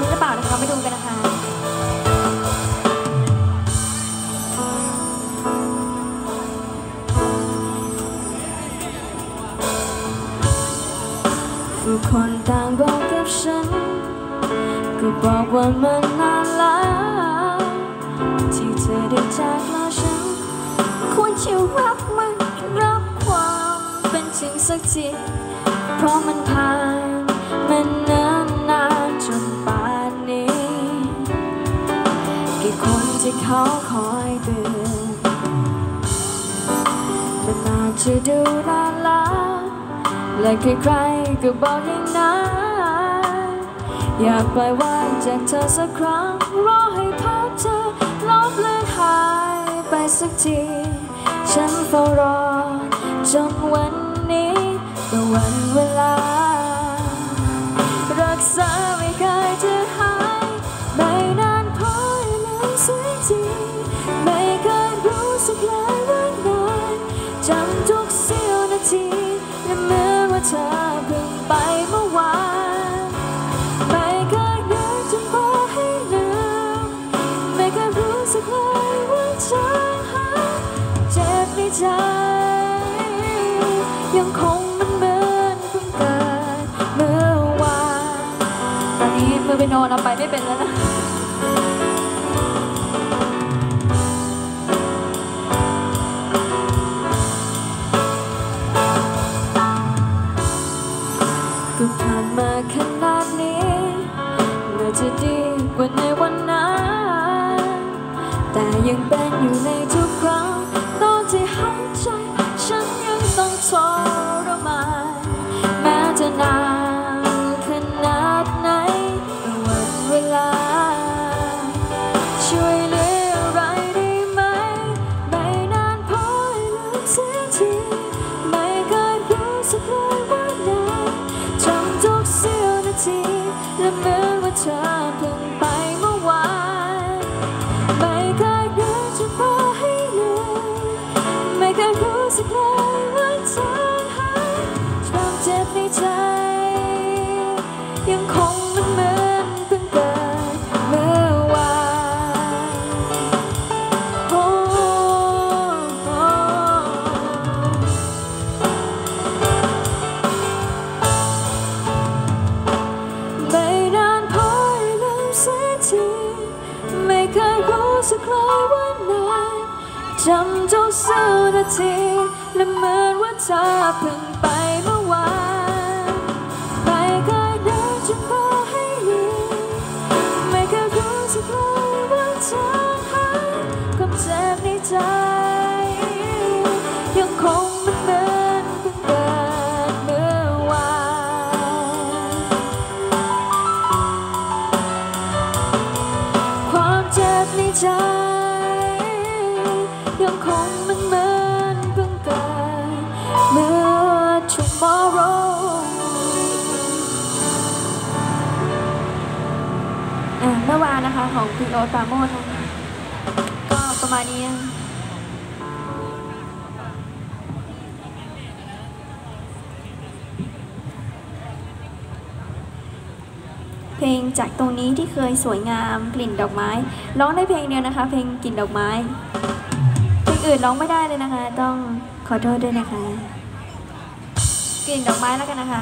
อนหรือเปล่านะคะไปดูกันนะคะทุกคนต่างบอกกับฉัน ก็บอกว่ามันนานแล้วที่เธอได้จากลาฉันควรจะรับมันรับความเป็นจริงสักทีเพราะมันผ่าน ที่เขาคอยเตือนมันอาจจะดูนานแล้วและใครๆก็บอกอย่างนั้นอยากปล่อยวางจากเธอสักครั้งรอให้ภาพเธอลบเลือนหายไปสักที ฉันเฝ้ารอจนวัน ธอเพิ่งไปเมื่อวานไม่เคยนึกจะพอให้ลืมไม่เคยรู้สึกเลยว่าจะหายเจ็บในใจ ยังคงมันเหมือนเพิ่งเกิดเมื่อวานตอนนี้มือไปนอนเอาไปไม่เป็นแล้วนะานมาขนาดนี้น่าจะดีกว่าในวันนั้น แต่ยังเป็นอยู่ในทุก เธอเพิ่งไปเมื่อวาน ไม่เคยนึกจะพอให้ลืมไม่เคยรู้สึกเลย ไม่เคยรู้สึกเลยว่านานจำทุกเสี้ยวนาทีและเหมือนว่าเธอเพิ่งไป ใจ ยังคงมันเหมือนเพิ่งเกิดเมื่อ tomorrow อะเมื่อวานนะคะของพี่โอ๊ตปาโมทก็ประมาณนี้ เพลงจากตรงนี้ที่เคยสวยงามกลิ่นดอกไม้ ร้องได้เพลงเดียวนะคะ เพลงกลิ่นดอกไม้ เพลงอื่นร้องไม่ได้เลยนะคะ ต้องขอโทษด้วยนะคะ กลิ่นดอกไม้แล้วกันนะคะ